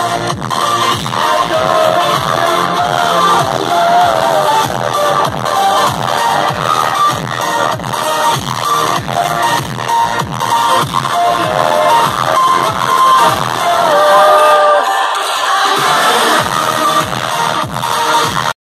I'll go.